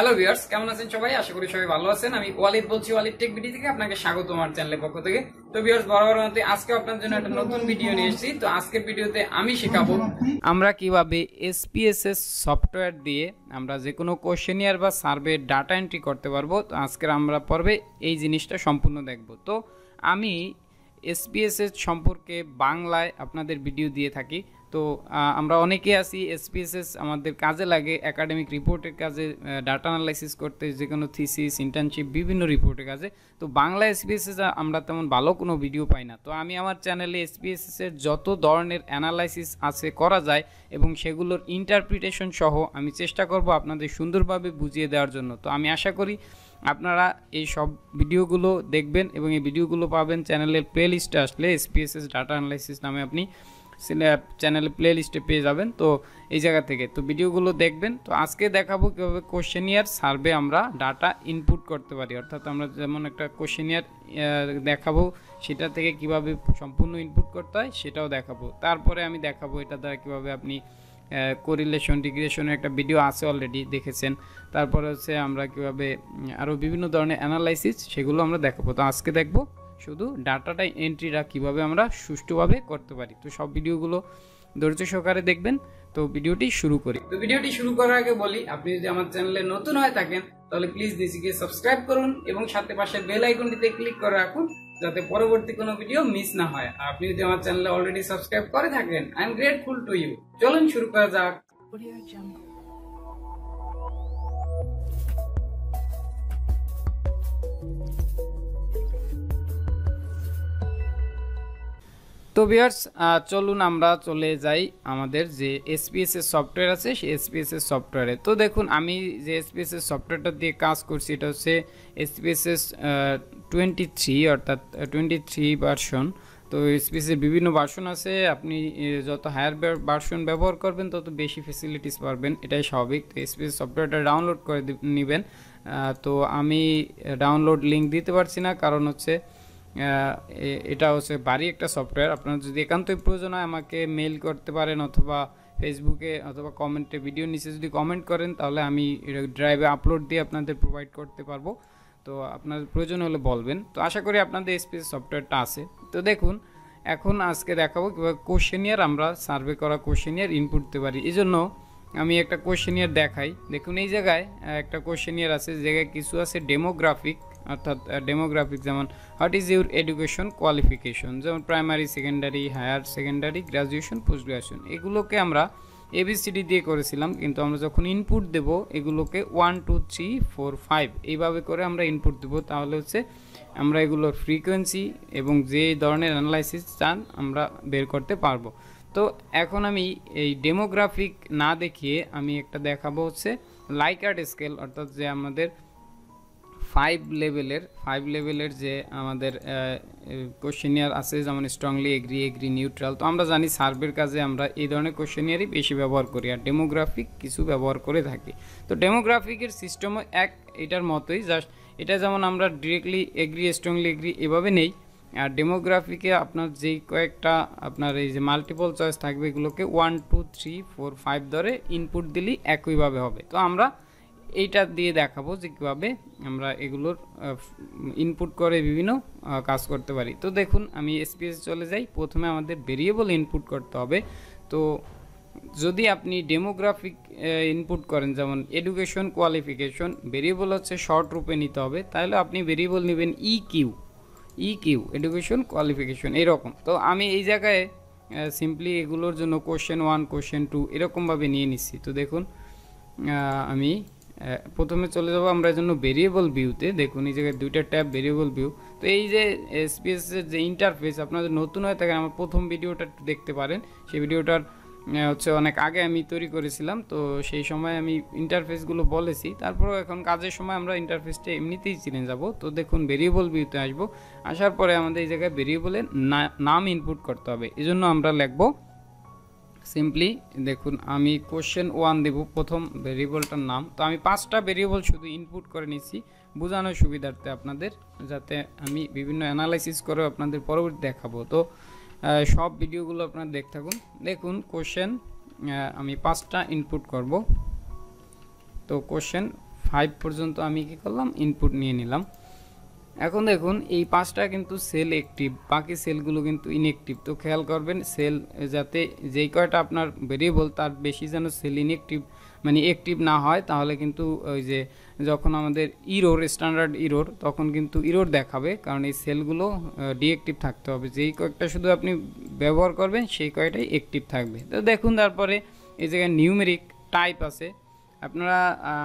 Hello viewers কেমন আছেন সবাই? আশা করি সবাই ভালো আছেন। আমি ওয়ালিদ বলছি, ওয়ালিদ টেক ভিডিও থেকে আপনাকে স্বাগত আমার চ্যানেলের পক্ষ থেকে। তো ভিউয়ার্স বরাবর মতে আজকে আপনার জন্য একটা নতুন ভিডিও নিয়ে এসেছি। তো আজকের ভিডিওতে আমি শেখাবো আমরা কীভাবে এসপিএসএস সফটওয়্যার দিয়ে আমরা যে কোনো কোশ্চেনিয়ার বা সার্ভে ডাটা এন্ট্রি করতে পারব। তো আজকের আমরা পর্বে এই জিনিসটা সম্পূর্ণ দেখব। তো আমি এসপিএসএস সম্পর্কে বাংলায় আপনাদের ভিডিও দিয়ে থাকি। তো আমরা অনেকে আছি এসপিএসএস আমাদের কাজে লাগে একাডেমিক রিপোর্টের কাজে ডাটা অ্যানালাইসিস করতে, যে কোনো থিসিস ইন্টার্নশিপ বিভিন্ন রিপোর্টের কাজে। তো বাংলা এসপিএসএস আমরা তেমন ভালো কোনো ভিডিও পাই না। তো আমি আমার চ্যানেলে এসপিএসএস এর যত ধরনের অ্যানালাইসিস আছে করা যায় এবং সেগুলোর ইন্টারপ্রিটেশন সহ আমি চেষ্টা করব আপনাদের সুন্দরভাবে বুঝিয়ে দেওয়ার জন্য। তো আমি আশা করি আপনারা এই সব ভিডিওগুলো দেখবেন এবং এই ভিডিওগুলো পাবেন চ্যানেলের প্লে লিস্টে আসলে এসপিএসএস ডাটা অ্যানালাইসিস নামে আপনি। চ্যানেলে প্লে লিস্টে পেয়ে যাবেন তো এই জায়গা থেকে। তো ভিডিওগুলো দেখবেন। তো আজকে দেখাবো কীভাবে কোশ্চেনিয়ার সার্ভে আমরা ডাটা ইনপুট করতে পারি। অর্থাৎ আমরা যেমন একটা কোশ্চেনিয়ার দেখাবো, সেটা থেকে কীভাবে সম্পূর্ণ ইনপুট করতে হয় সেটাও দেখাবো। তারপরে আমি দেখাবো এটা দ্বারা কীভাবে আপনি কোরিলেশন ডিগ্রেশনের একটা ভিডিও আছে অলরেডি দেখেছেন। তারপরে হচ্ছে আমরা কীভাবে আরও বিভিন্ন ধরনের অ্যানালাইসিস সেগুলো আমরা দেখাবো। তো আজকে দেখব শুধু ডাটাটা এন্ট্রিটা কীভাবে আমরা সুষ্ঠুভাবে করতে পারি। তো সব ভিডিওগুলো ধৈর্য সহকারে দেখবেন। তো ভিডিওটি শুরু করি। তো ভিডিওটি শুরু করার আগে বলি, আপনি যদি আমার চ্যানেলে নতুন হয়ে থাকেন, তাহলে প্লিজ দিদিকে সাবস্ক্রাইব করুন এবং সাথে পাশে বেল আইকনটিতে ক্লিক করে রাখুন, যাতে পরবর্তী কোনো ভিডিও মিস না হয়। আপনি যদি আমার চ্যানেলে অলরেডি সাবস্ক্রাইব করে থাকেন I am grateful to you চলুন শুরু করা যাক। তো বিয়ার্স চলুন আমরা চলে যাই আমাদের যে এসপিএস এর সফটওয়্যার আছে, সেই এসপিএস এর সফটওয়্যারে তো দেখুন, আমি যে এসপিএস এর সফটওয়্যারটা দিয়ে কাজ করছি, এটা হচ্ছে এসপিএস এস টোয়েন্টি থ্রি অর্থাৎ টোয়েন্টি থ্রি ভার্সন তো এসপিএস এর বিভিন্ন ভার্সন আছে, আপনি যত হায়ার ভার্সন ব্যবহার করবেন, তত বেশি ফেসিলিটিস পারবেন। এটাই স্বাভাবিক। তো এসপিএস সফটওয়্যারটা ডাউনলোড করে নেবেন তো আমি ডাউনলোড লিঙ্ক দিতে পারছি না, কারণ হচ্ছে এটা হচ্ছে ভারী একটা সফটওয়্যার আপনার যদি একান্তই প্রয়োজন হয়, আমাকে মেল করতে পারেন অথবা ফেসবুকে অথবা কমেন্টে ভিডিওর নিচে যদি কমেন্ট করেন, তাহলে আমি ড্রাইভে আপলোড দিয়ে আপনাদের প্রোভাইড করতে পারব। তো আপনার প্রয়োজন হলে বলবেন। তো আশা করি আপনাদের স্পেস সফটওয়্যারটা আছে। তো দেখুন, এখন আজকে দেখাবো কীভাবে কোশ্চেনিয়ার আমরা সার্ভে করা কোশ্চেনিয়ার ইনপুট দিতে পারি। এই জন্য আমি একটা কোশ্চেনিয়ার দেখাই। দেখুন, এই জায়গায় একটা কোশ্চেনিয়ার আছে জায়গায় কিছু আছে ডেমোগ্রাফিক অর্থাৎ ডেমোগ্রাফিক যেমন what is your education qualification যেমন primary secondary higher secondary graduation post graduation এগুলোকে আমরা এবিসিডি দিয়ে করেছিলাম, কিন্তু আমরা যখন ইনপুট দেব, এগুলোকে one two three four five এইভাবে করে আমরা ইনপুট দেব। তাহলে হচ্ছে, আমরা এগুলোর ফ্রিকোয়েন্সি এবং যে ধরনের অ্যানালাইসিস চান, আমরা বের করতে পারব। তো এখন আমি এই ডেমোগ্রাফিক না দেখিয়ে আমি একটা দেখাবো হচ্ছে লাইকার্ড স্কেল অর্থাৎ যে আমাদের ফাইভ লেভেলের ফাইভ লেভেলের যে আমাদের কোশ্চেনিয়ার আছে, যেমন স্ট্রংলি এগ্রি এগ্রি নিউট্রাল তো আমরা জানি সার্ভের কাজে আমরা এই ধরনের কোশ্চেনিয়ারই বেশি ব্যবহার করি আর ডেমোগ্রাফিক কিছু ব্যবহার করে থাকি। তো ডেমোগ্রাফিকের সিস্টেমও এক, এটার মতোই জাস্ট এটা যেমন আমরা ডিরেক্টলি এগ্রি স্ট্রংলি এগ্রি এভাবে নেই। আর ডেমোগ্রাফিকে আপনার যেই কয়েকটা, আপনার এই যে মাল্টিপল চয়েস থাকবে, এগুলোকে one two three four five ধরে ইনপুট দিলেই একইভাবে হবে। তো আমরা এইটা দিয়ে দেখাবো যে কীভাবে আমরা এগুলোর ইনপুট করে বিভিন্ন কাজ করতে পারি। তো দেখুন, আমি এসপিএস চলে যাই। প্রথমে আমাদের ভেরিয়েবল ইনপুট করতে হবে। তো যদি আপনি ডেমোগ্রাফিক ইনপুট করেন, যেমন এডুকেশন কোয়ালিফিকেশন ভেরিয়েবল হচ্ছে শর্ট রূপে নিতে হবে। তাহলে আপনি ভেরিয়েবল নেবেন E Q E Q education qualification এরকম। তো আমি এই জায়গায় সিম্পলি এগুলোর জন্য কোশ্চেন ওয়ান কোশ্চেন টু এরকমভাবে নিয়ে নিচ্ছি। তো দেখুন আমি প্রথমে চলে যাব আমরা জন্য ভেরিয়েবল ভিউতে দেখুন, এই জায়গায় দুইটা ট্যাব ভেরিয়েবল ভিউ তো এই যে এসপিএস এর যে ইন্টারফেস আপনাদের নতুন হয়ে থাকে, আমার প্রথম ভিডিওটা দেখতে পারেন। সেই ভিডিওটার হচ্ছে অনেক আগে আমি তৈরি করেছিলাম, তো সেই সময় আমি ইন্টারফেসগুলো বলেছি। তারপরেও এখন কাজের সময় আমরা ইন্টারফেসটা এমনিতেই চিনে যাব। তো দেখুন ভেরিয়েবল ভিউতে আসব। আসার পরে আমাদের এই জায়গায় ভেরিয়েবলের নাম ইনপুট করতে হবে। এই জন্য আমরা লিখব সিম্পলি দেখুন, আমি কোশ্চেন ওয়ান দেব, প্রথম ভেরিয়েবলটার নাম। তো আমি পাঁচটা ভেরিয়েবল শুধু ইনপুট করে নিচ্ছি বোঝানোর সুবিধার্থে আপনাদের, যাতে আমি বিভিন্ন অ্যানালাইসিস করে আপনাদের পরবর্তী দেখাবো। তো সব ভিডিওগুলো আপনারা দেখতে থাকুন। দেখুন কোশ্চেন আমি পাঁচটা ইনপুট করব। তো কোশ্চেন ফাইভ পর্যন্ত আমি কি করলাম? ইনপুট নিয়ে নিলাম। এখন দেখুন, এই পাঁচটা কিন্তু সেল অ্যাক্টিভ বাকি সেলগুলো কিন্তু ইনঅ্যাক্টিভ তো খেয়াল করবেন সেল যাতে যেই কয়টা আপনার ভেরিয়েবল তার বেশি যেন সেল ইনঅ্যাক্টিভ মানে অ্যাক্টিভ না হয়, তাহলে কিন্তু ওই যে যখন আমাদের ইরোর স্ট্যান্ডার্ড ইরোর তখন কিন্তু ইরোর দেখাবে, কারণ এই সেলগুলো ডিএক্টিভ থাকতে হবে। যেই কয়েকটা শুধু আপনি ব্যবহার করবেন, সেই কয়টাই অ্যাক্টিভ থাকবে। তো দেখুন, তারপরে এই জায়গায় নিউমেরিক টাইপ আছে। আপনারা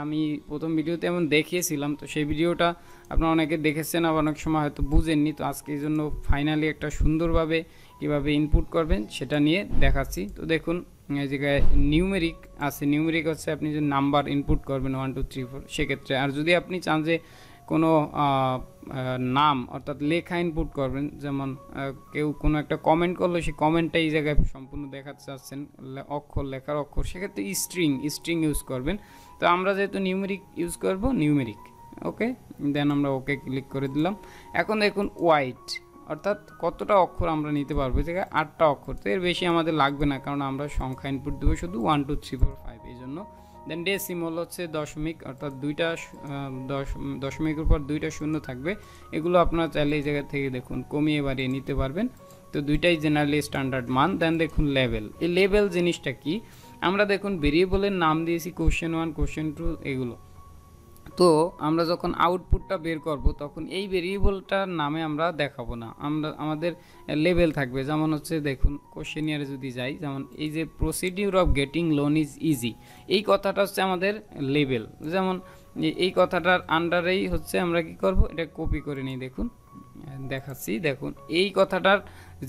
আমি প্রথম ভিডিওতে এমন দেখিয়েছিলাম, তো সেই ভিডিওটা আপনারা অনেকে দেখেছেন, আবার অনেক সময় হয়তো বুঝেননি। তো আজকে এই জন্য ফাইনালি একটা সুন্দরভাবে কীভাবে ইনপুট করবেন সেটা নিয়ে দেখাচ্ছি। তো দেখুন, এই জায়গায় নিউমেরিক আছে। নিউমেরিক হচ্ছে আপনি যে নাম্বার ইনপুট করবেন ওয়ান টু থ্রি ফোর সেক্ষেত্রে। আর যদি আপনি চান যে কোনো নাম অর্থাৎ লেখা ইনপুট করবেন, যেমন কেউ কোনো একটা কমেন্ট করল, সেই কমেন্টটা এই জায়গায় সম্পূর্ণ দেখাতে চাচ্ছেন অক্ষর লেখার অক্ষর। সেক্ষেত্রে স্ট্রিং স্ট্রিং ইউজ করবেন। তো আমরা যেহেতু নিউমেরিক ইউজ করব নিউমেরিক ওকে দেন আমরা ওকে ক্লিক করে দিলাম। এখন দেখুন ওয়াইট অর্থাৎ কতটা অক্ষর আমরা নিতে পারব? জায়গায় আটটা অক্ষর। তো এর বেশি আমাদের লাগবে না, কারণ আমরা সংখ্যা ইনপুট দেবো শুধু one two three four five এই জন্য। দেন ডেসিমল হচ্ছে দশমিক, অর্থাৎ দুইটা দশ, দশমিকের উপর দুইটা শূন্য থাকবে। এগুলো আপনারা চাইলে এই জায়গা থেকে দেখুন, কমিয়ে বাড়িয়ে নিতে পারবেন। তো দুইটাই জেনারেলি স্ট্যান্ডার্ড মান। দেন দেখুন লেভেল এই লেভেল জিনিসটা কি? আমরা দেখুন ভেরিয়েবলের নাম দিয়েছি কোশ্চেন ওয়ান কোশ্চেন টু এগুলো। তো আমরা যখন আউটপুটটা বের করব, তখন এই ভেরিয়েবলটার নামে আমরা দেখাবো না। আমরা, আমাদের লেভেল থাকবে। যেমন হচ্ছে দেখুন কোশ্চেনিয়ারে যদি যাই, যেমন এই যে procedure of getting loan is easy এই কথাটা হচ্ছে আমাদের লেভেল যেমন এই কথাটার আন্ডারেই হচ্ছে আমরা কি করব, এটা কপি করে নিই। দেখুন, দেখাচ্ছি। দেখুন, এই কথাটার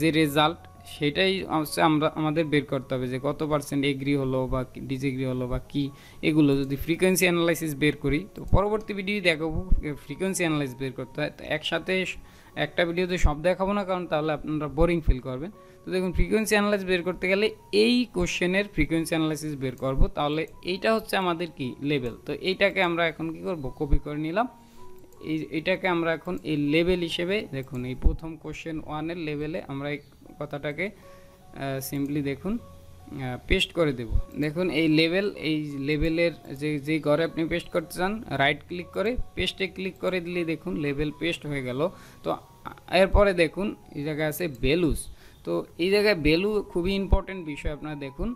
যে রেজাল্ট সেটাই হচ্ছে আমরা, আমাদের বের করতে হবে যে কত পার্সেন্ট এগ্রি হলো বা ডিসএগ্রি হলো বা কি। এগুলো যদি ফ্রিকোয়েন্সি অ্যানালাইসিস বের করি, তো পরবর্তী ভিডিও দেখাবো ফ্রিকোয়েন্সি অ্যানালাইসিস বের করতে হয়। তো একসাথে একটা ভিডিওতে সব দেখাবো না, কারণ তাহলে আপনারা বোরিং ফিল করবেন। তো দেখুন ফ্রিকোয়েন্সি অ্যানালাইসিস বের করতে গেলে এই কোশ্চেনের ফ্রিকোয়েন্সি অ্যানালাইসিস বের করব। তাহলে এইটা হচ্ছে আমাদের কি লেভেল তো এইটাকে আমরা এখন কি করব? কপি করে নিলাম। এই, এটাকে আমরা এখন এই লেভেল হিসেবে দেখুন, এই প্রথম কোশ্চেন ওয়ানের লেভেলে আমরা কথাটাকে সিম্পলি দেখুন পেস্ট করে দেব। দেখুন, এই লেভেল এই লেভেলের যে যে ঘরে আপনি পেস্ট করতে চান রাইট ক্লিক করে পেস্টে ক্লিক করে দিলে দেখুন লেভেল পেস্ট হয়ে গেল। তো এরপরে দেখুন, এই জায়গায় আছে বেলুস তো, এই জায়গায় ভ্যালু খুবই ইম্পর্টেন্ট বিষয় আপনারা দেখুন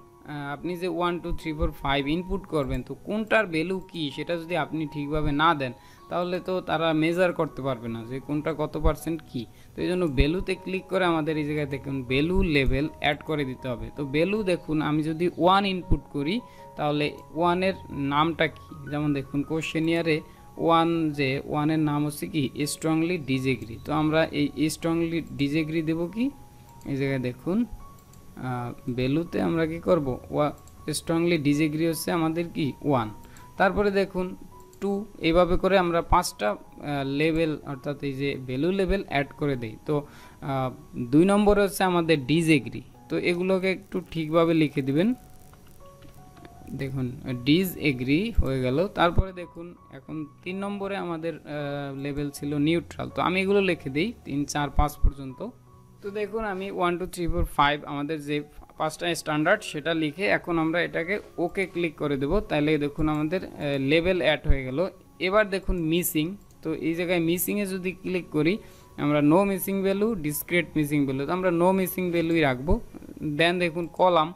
আপনি যে one two three four five input করবেন, তো কোনটার ভ্যালু কী, সেটা যদি আপনি ঠিকভাবে না দেন তাহলে তো তারা মেজার করতে পারবে না যে কোনটা কত পার্সেন্ট কী। তো এই জন্য ভ্যালুতে ক্লিক করে আমাদের এই জায়গায় দেখুন ভ্যালু লেভেল অ্যাড করে দিতে হবে। তো ভ্যালু দেখুন, আমি যদি ওয়ান ইনপুট করি, তাহলে ওয়ানের নামটা কি? যেমন দেখুন কোশ্চেনিয়ারে ওয়ান যে ওয়ানের নাম হচ্ছে কি স্ট্রংলি ডিজেগ্রি তো আমরা এই স্ট্রংলি ডিজেগ্রি দেবো কি? এই জায়গায় দেখুন ভ্যালুতে আমরা কি করব? ওয়া স্ট্রংলি ডিজেগ্রি হচ্ছে আমাদের কি? ওয়ান তারপরে দেখুন টু এইভাবে করে আমরা পাঁচটা লেভেল অর্থাৎ এই যে ভ্যালু লেভেল অ্যাড করে দেই। তো দুই নম্বরে হচ্ছে আমাদের ডিজেগ্রি তো এগুলোকে একটু ঠিকভাবে লিখে দিবেন। দেখুন ডিজ এগ্রি হয়ে গেল। তারপরে দেখুন, এখন তিন নম্বরে আমাদের লেভেল ছিল নিউট্রাল তো আমি এগুলো লিখে দিই, তিন, চার, পাঁচ পর্যন্ত। তো দেখুন, আমি one two three four five আমাদের যে পাঁচটা স্ট্যান্ডার্ড সেটা লিখে এখন আমরা এটাকে ওকে ক্লিক করে দেব। তাহলে দেখুন আমাদের লেভেল অ্যাড হয়ে গেল। এবার দেখুন মিসিং তো এই জায়গায় মিসিংয়ে যদি ক্লিক করি, আমরা no missing value discrete missing value তো আমরা নো মিসিং ভ্যালুই রাখব। দেন দেখুন কলাম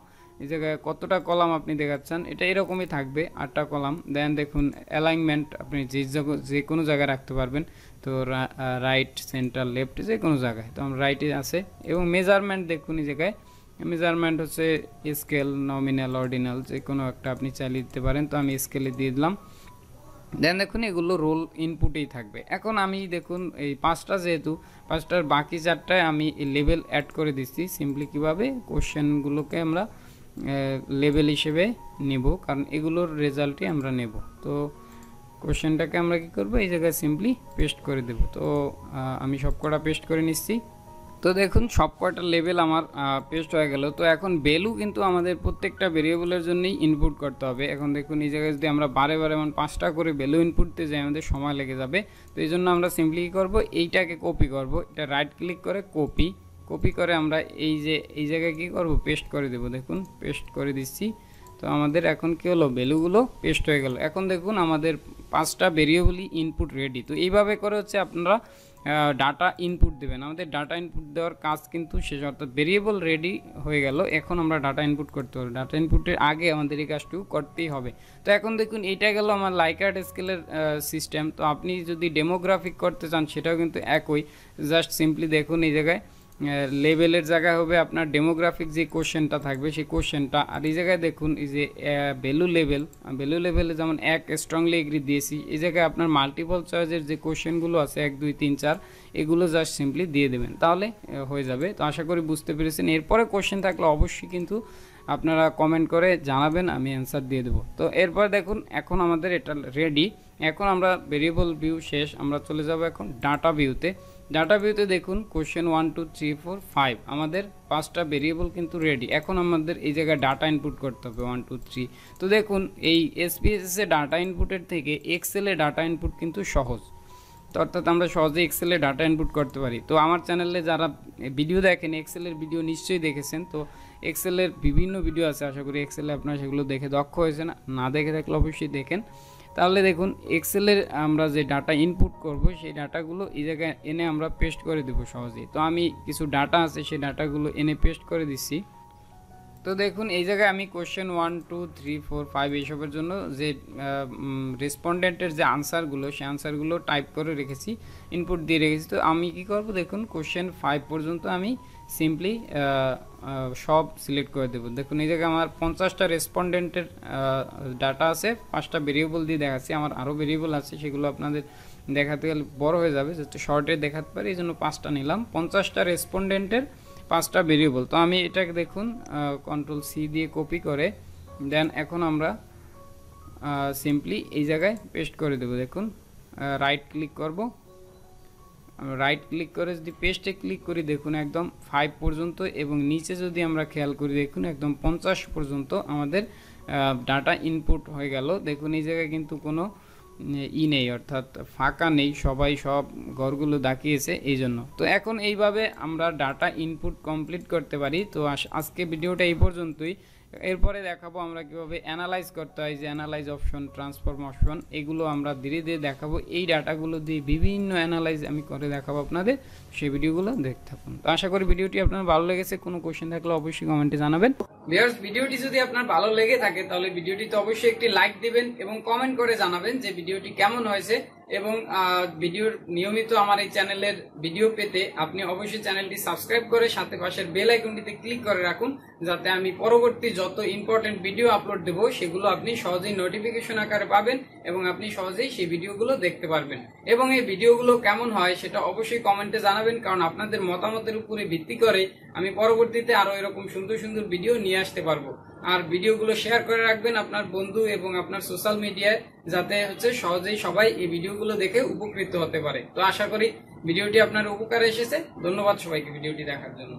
এই জায়গায় কতটা কলাম আপনি দেখাচ্ছেন, এটা এরকমই থাকবে, আটটা কলাম দেন দেখুন অ্যালাইনমেন্ট আপনি যে যে কোনো জায়গায় রাখতে পারবেন। তো রাইট সেন্টার লেফট যে কোনো জায়গায়। তো আমরা রাইটে আছে। এবং মেজারমেন্ট দেখুন এই জায়গায়। মেজারমেন্ট হচ্ছে স্কেল নমিনাল অর্ডিনাল যে কোনো একটা আপনি চালিয়ে দিতে পারেন। তো আমি স্কেলে দিয়ে দিলাম। দেন দেখুন, এগুলো রোল ইনপুটেই থাকবে। এখন আমি দেখুন, এই পাঁচটা যেহেতু, পাঁচটার বাকি চারটায় আমি লেভেল অ্যাড করে দিচ্ছি। সিম্পলি কীভাবে? কোশ্চেনগুলোকে আমরা লেভেল হিসেবে নেব। কারণ এগুলোর রেজাল্টই আমরা নেব। তো কোশ্চেনটাকে আমরা কি করব? এই জায়গায় সিম্পলি পেস্ট করে দেব। তো আমি সব কটা পেস্ট করে নিচ্ছি। তো দেখুন সব কয়টা লেভেল আমার পেস্ট হয়ে গেল। তো এখন ভ্যালু কিন্তু আমাদের প্রত্যেকটা ভেরিয়েবলের জন্যই ইনপুট করতে হবে। এখন দেখুন, এই জায়গায় যদি আমরা বারে বারে এমন পাঁচটা করে ভ্যালু ইনপুট দিতে যাই, আমাদের সময় লেগে যাবে। তো এই জন্য আমরা সিম্পলি কী করব? এইটাকে কপি করব। এটা রাইট ক্লিক করে কপি কপি করে আমরা এই যে, এই জায়গায় কী করব? পেস্ট করে দেব। দেখুন পেস্ট করে দিচ্ছি। তো আমাদের এখন কী হলো? ভ্যালুগুলো পেস্ট হয়ে গেল। এখন দেখুন, আমাদের পাঁচটা ভেরিয়েবলই ইনপুট রেডি তো এইভাবে করে হচ্ছে আপনারা ডাটা ইনপুট দেবেন। আমাদের ডাটা ইনপুট দেওয়ার কাজ কিন্তু শেষ অর্থাৎ ভেরিয়েবল রেডি হয়ে গেল। এখন আমরা ডাটা ইনপুট করতে পারব। ডাটা ইনপুটের আগে আমাদের এই কাজটুকু করতেই হবে। তো এখন দেখুন এটা গেল আমার লাইকার্ড স্কেলের সিস্টেম তো আপনি যদি ডেমোগ্রাফিক করতে চান, সেটাও কিন্তু একই। জাস্ট সিম্পলি দেখুন এই জায়গায়। লেভেলের জায়গায় হবে আপনার ডেমোগ্রাফিক যে কোশ্চেনটা থাকবে, সেই কোশ্চেনটা আর এই জায়গায় দেখুন, এই যে ভ্যালু লেভেল ভ্যালু লেভেলে যেমন এক স্ট্রংলি এগ্রি দিয়েছি, এই জায়গায় আপনার মাল্টিপল চয়েসের যে কোশ্চেনগুলো আছে, এক, দুই, তিন, চার, এগুলো জাস্ট সিম্পলি দিয়ে দেবেন। তাহলে হয়ে যাবে। তো আশা করি বুঝতে পেরেছেন। এরপরে কোশ্চেন থাকলে অবশ্যই কিন্তু আপনারা কমেন্ট করে জানাবেন, আমি অ্যান্সার দিয়ে দেবো। তো এরপর দেখুন, এখন আমাদের এটা রেডি এখন আমরা ভেরিয়েবল ভিউ শেষ, আমরা চলে যাব এখন ডাটা ভিউতে ডাটা ভিউতে দেখুন question one two three four five আমাদের পাঁচটা ভেরিয়েবল কিন্তু রেডি এখন আমাদের এই জায়গায় ডাটা ইনপুট করতে হবে ওয়ান টু থ্রি তো দেখুন, এই এসপিএস এ ডাটা ইনপুটের থেকে এক্সেলে ডাটা ইনপুট কিন্তু সহজ। তো অর্থাৎ আমরা সহজে এক্সেলে ডাটা ইনপুট করতে পারি। তো আমার চ্যানেলে যারা ভিডিও দেখেন এক্সেলের ভিডিও নিশ্চয়ই দেখেছেন, তো এক্সেলের বিভিন্ন ভিডিও আছে, আশা করি এক্সেলে আপনারা সেগুলো দেখে দক্ষ হয়েছে না দেখে থাকলে অবশ্যই দেখেন। তাহলে দেখুন এক্সেলের আমরা যে ডাটা ইনপুট করব, সেই ডাটাগুলো এই জায়গায় এনে আমরা পেস্ট করে দেবো সহজেই। তো আমি কিছু ডাটা আছে, সেই ডাটাগুলো এনে পেস্ট করে দিচ্ছি। তো দেখুন, এই জায়গায় আমি question one two three four five এইসবের জন্য যে রেসপন্ডেন্টের যে আনসারগুলো সেই আনসারগুলো টাইপ করে রেখেছি ইনপুট দিয়ে রেখেছি। তো আমি কি করব, দেখুন কোশ্চেন ফাইভ পর্যন্ত আমি সিম্পলি সব সিলেক্ট করে দেবো। দেখুন, এই জায়গায় আমার পঞ্চাশটা রেসপন্ডেন্টের ডাটা আছে, পাঁচটা ভেরিয়েবল দিয়ে দেখাচ্ছি। আমার আরও ভেরিয়েবল আছে, সেগুলো আপনাদের দেখাতে গেলে বড় হয়ে যাবে যাতে শর্টে দেখাতে পারি, এই জন্য পাঁচটা নিলাম। পঞ্চাশটা রেসপন্ডেন্টের পাঁচটা ভেরিয়েবল তো আমি এটাকে দেখুন কন্ট্রোল সি দিয়ে কপি করে দেন এখন আমরা সিম্পলি এই জায়গায় পেস্ট করে দেবো। দেখুন রাইট ক্লিক করব। রাইট ক্লিক করে যদি পেস্টে ক্লিক করি, দেখুন একদম ফাইভ পর্যন্ত এবং নিচে যদি আমরা খেয়াল করি, দেখুন একদম পঞ্চাশ পর্যন্ত আমাদের ডাটা ইনপুট হয়ে গেল। দেখুন এই জায়গায় কিন্তু কোনো ই নেই, অর্থাৎ ফাঁকা নেই, সবাই সব ঘরগুলো দাকিয়েছে এই জন্য। তো এখন এইভাবে আমরা ডাটা ইনপুট কমপ্লিট করতে পারি। তো আজকে ভিডিওটা এই পর্যন্তই। এরপরে দেখাবো আমরা কীভাবে অ্যানালাইজ করতে হয়, যে অ্যানালাইজ অপশন ট্রান্সফর্ম অপশন এগুলো আমরা ধীরে ধীরে দেখাবো। এই ডাটাগুলো দিয়ে বিভিন্ন অ্যানালাইজ আমি করে দেখাবো আপনাদের, সেই ভিডিওগুলো দেখতে থাকুন। তো আশা করি ভিডিওটি আপনার ভালো লেগেছে। কোনো কোশ্চেন থাকলে অবশ্যই কমেন্টে জানাবেন। ভিউয়ার্স ভিডিওটি যদি আপনার ভালো লেগে থাকে, তাহলে ভিডিওটিতে অবশ্যই একটি লাইক দিবেন এবং কমেন্ট করে জানাবেন যে ভিডিওটি কেমন হয়েছে। এবং ভিডিওর নিয়মিত আমার এই চ্যানেলের ভিডিও পেতে আপনি অবশ্যই চ্যানেলটি সাবস্ক্রাইব করে সাথে পাশের বেল আইকনটিতে ক্লিক করে রাখুন, যাতে আমি পরবর্তী যত ইম্পর্টেন্ট ভিডিও আপলোড দেব, সেগুলো আপনি সহজেই নোটিফিকেশন আকারে পাবেন এবং আপনি সহজেই সেই ভিডিওগুলো দেখতে পারবেন। এবং এই ভিডিওগুলো কেমন হয় সেটা অবশ্যই কমেন্টে জানাবেন, কারণ আপনাদের মতামতের উপরে ভিত্তি করে আমি পরবর্তীতে আরও এরকম সুন্দর সুন্দর ভিডিও নিয়ে আসতে পারব। আর ভিডিওগুলো শেয়ার করে রাখবেন আপনার বন্ধু এবং আপনার সোশ্যাল মিডিয়ায় যাতে হচ্ছে সহজেই সবাই এই ভিডিওগুলো দেখে উপকৃত হতে পারে। তো আশা করি ভিডিওটি আপনার উপকারে এসেছে। ধন্যবাদ সবাইকে ভিডিওটি দেখার জন্য।